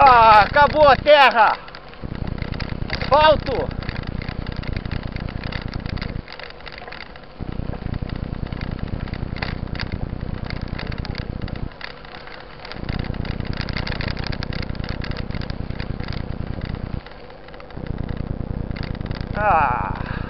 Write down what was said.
Ah, acabou a terra! Asfalto! Ah!